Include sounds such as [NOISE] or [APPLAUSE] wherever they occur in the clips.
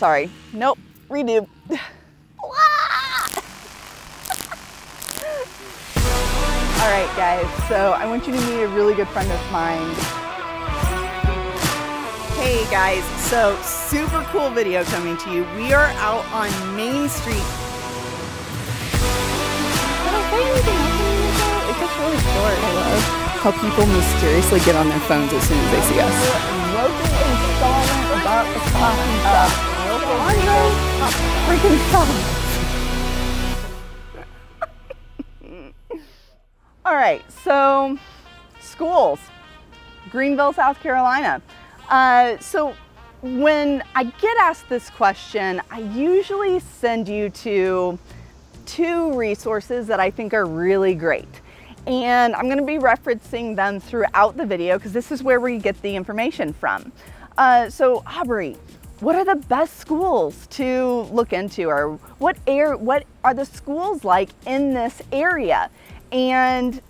sorry. Nope, redo. [LAUGHS] All right, guys, so I want you to meet a really good friend of mine. Hey guys, so super cool video coming to you. We are out on Main Street. It's just really short. I love how people mysteriously get on their phones as soon as they see us. Local installment about the coffee shop. Local freaking shop. All right, so schools, Greenville, South Carolina. Uh, so when I get asked this question, I usually send you to two resources that I think are really great. And I'm gonna be referencing them throughout the video because this is where we get the information from. Uh, so Aubree, what are the best schools to look into or what air, what are the schools like in this area? And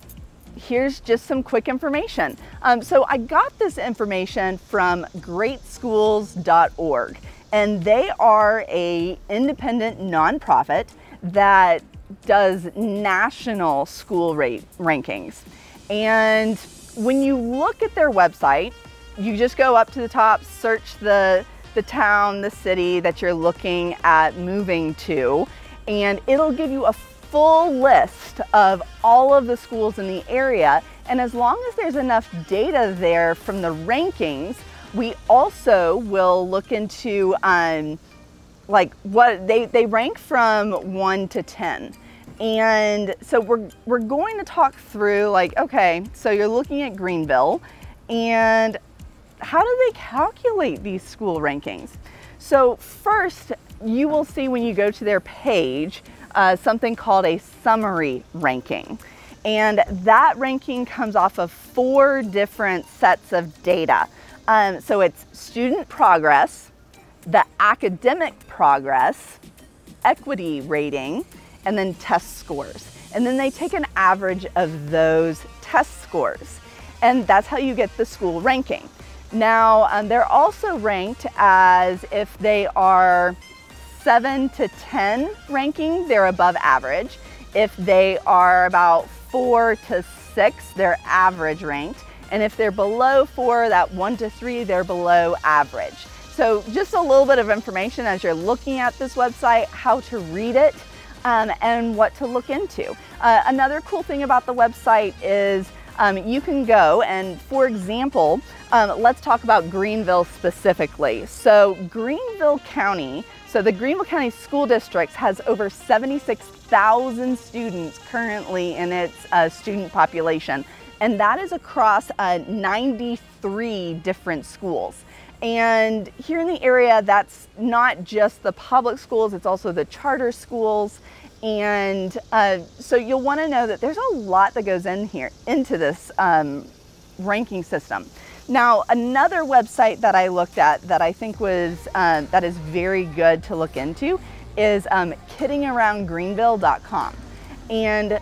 here's just some quick information. Um, so I got this information from greatschools.org and they are a independent nonprofit that does national school rate rankings. And when you look at their website, you just go up to the top, search the, the town, the city that you're looking at moving to, and it'll give you a full list of all of the schools in the area. And as long as there's enough data there from the rankings, we also will look into um, like what they, they rank from one to 10. And so we're, we're going to talk through like, okay, so you're looking at Greenville and how do they calculate these school rankings? So first, you will see when you go to their page, uh, something called a summary ranking. And that ranking comes off of four different sets of data. Um, so it's student progress, the academic progress, equity rating, and then test scores. And then they take an average of those test scores. And that's how you get the school ranking. Now, um, they're also ranked as if they are 7 to 10 ranking, they're above average. If they are about 4 to 6, they're average ranked. And if they're below 4, that 1 to 3, they're below average. So just a little bit of information as you're looking at this website, how to read it, um, and what to look into. Uh, another cool thing about the website is um, you can go and, for example, um, let's talk about Greenville specifically. So Greenville County so the Greenville County School District has over 76,000 students currently in its uh, student population, and that is across uh, 93 different schools. And here in the area, that's not just the public schools, it's also the charter schools. And uh, so you'll wanna know that there's a lot that goes in here into this um, ranking system. Now, another website that I looked at that I think was, um, that is very good to look into is um, kiddingaroundgreenville.com. And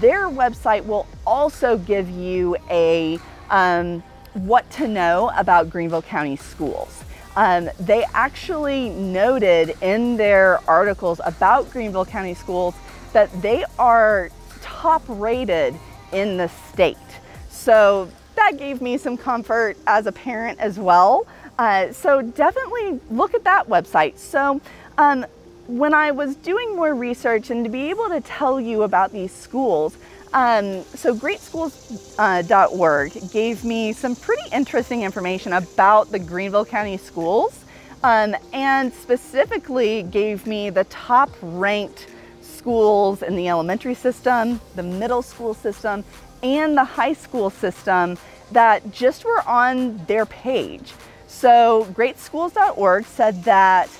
their website will also give you a um, what to know about Greenville County schools. Um, they actually noted in their articles about Greenville County schools that they are top rated in the state. So that gave me some comfort as a parent as well. Uh, so definitely look at that website. So um, when I was doing more research and to be able to tell you about these schools, um, so greatschools.org uh, gave me some pretty interesting information about the Greenville County schools um, and specifically gave me the top ranked schools in the elementary system, the middle school system, and the high school system that just were on their page. So greatschools.org said that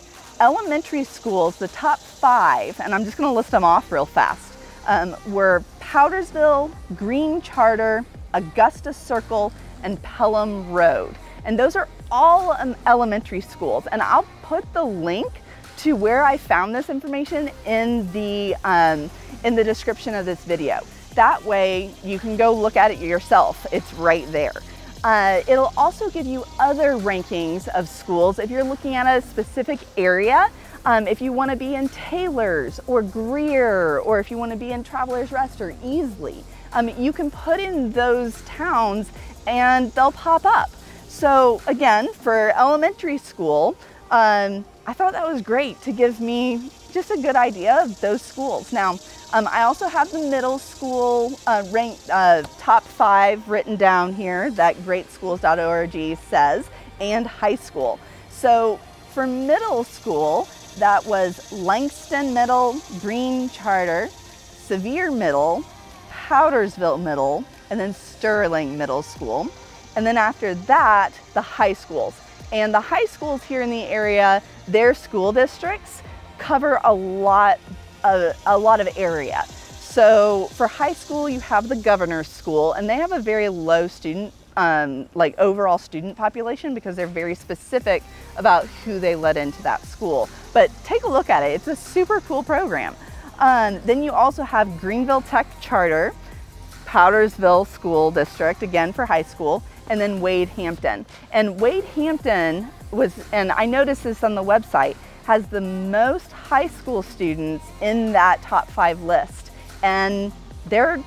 elementary schools, the top five, and I'm just gonna list them off real fast, um, were Powdersville, Green Charter, Augusta Circle, and Pelham Road. And those are all um, elementary schools. And I'll put the link to where I found this information in the, um, in the description of this video. That way you can go look at it yourself. It's right there. Uh, it'll also give you other rankings of schools if you're looking at a specific area. Um, if you want to be in Taylors or Greer, or if you want to be in Travelers Rest or Easley, um, you can put in those towns and they'll pop up. So again, for elementary school, um, I thought that was great to give me just a good idea of those schools. Now, um, I also have the middle school uh, ranked uh, top five written down here that greatschools.org says, and high school. So for middle school, that was Langston Middle, Green Charter, Sevier Middle, Powdersville Middle, and then Sterling Middle School. And then after that, the high schools. And the high schools here in the area, their school districts cover a lot a, a lot of area. So for high school, you have the governor's school and they have a very low student um, like overall student population because they're very specific about who they let into that school. But take a look at it. It's a super cool program. Um, then you also have Greenville Tech Charter, Powdersville School District, again for high school, and then Wade Hampton. And Wade Hampton was, and I noticed this on the website, has the most high school students in that top five list. And they're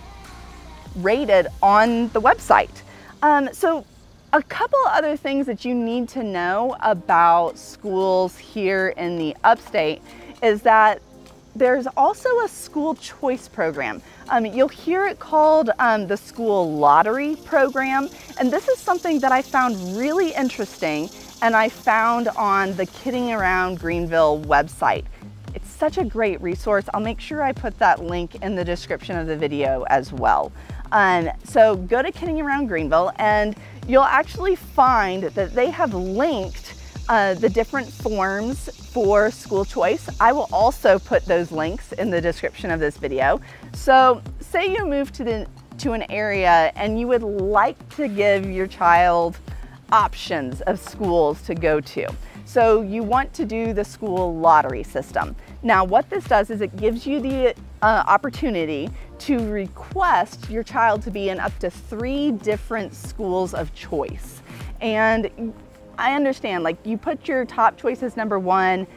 rated on the website. Um, so a couple other things that you need to know about schools here in the upstate is that there's also a school choice program. Um, you'll hear it called um, the school lottery program. And this is something that I found really interesting and I found on the Kidding Around Greenville website. It's such a great resource. I'll make sure I put that link in the description of the video as well. Um, so go to Kidding Around Greenville and you'll actually find that they have linked uh, the different forms for school choice. I will also put those links in the description of this video. So say you move to, the, to an area and you would like to give your child options of schools to go to. So you want to do the school lottery system. Now what this does is it gives you the uh, opportunity to request your child to be in up to three different schools of choice. And I understand, like you put your top choices number one,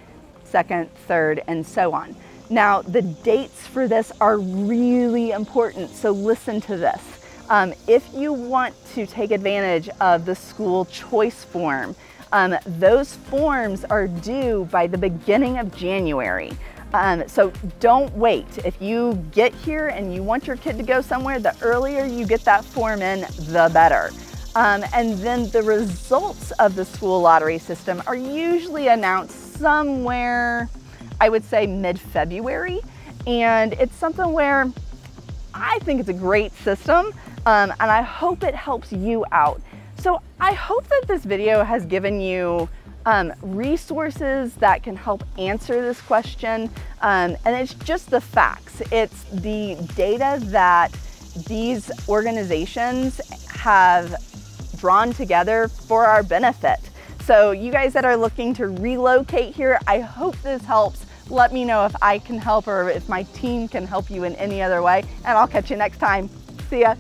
second, third, and so on. Now the dates for this are really important, so listen to this. Um, if you want to take advantage of the school choice form, um, those forms are due by the beginning of January. Um, so don't wait. If you get here and you want your kid to go somewhere, the earlier you get that form in, the better. Um, and then the results of the school lottery system are usually announced somewhere, I would say mid-February. And it's something where I think it's a great system um, and I hope it helps you out. So I hope that this video has given you um, resources that can help answer this question. Um, and it's just the facts. It's the data that these organizations have drawn together for our benefit. So you guys that are looking to relocate here, I hope this helps. Let me know if I can help or if my team can help you in any other way, and I'll catch you next time. See ya.